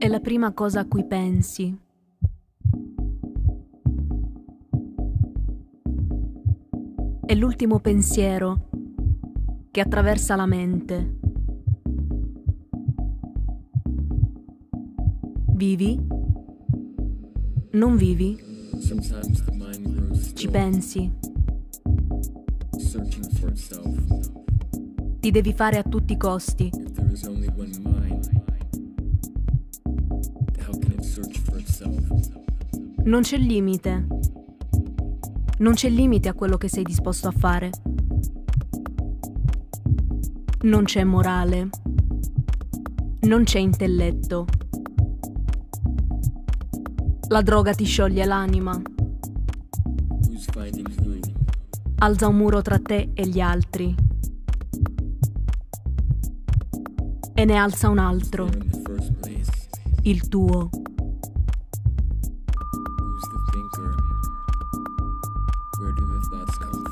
È la prima cosa a cui pensi. È l'ultimo pensiero che attraversa la mente. Vivi? Non vivi? Ci pensi? Ti devi fare a tutti i costi. Non c'è limite. Non c'è limite a quello che sei disposto a fare. Non c'è morale. Non c'è intelletto. La droga ti scioglie l'anima, alza un muro tra te e gli altri. E ne alza un altro, il tuo. Alaska.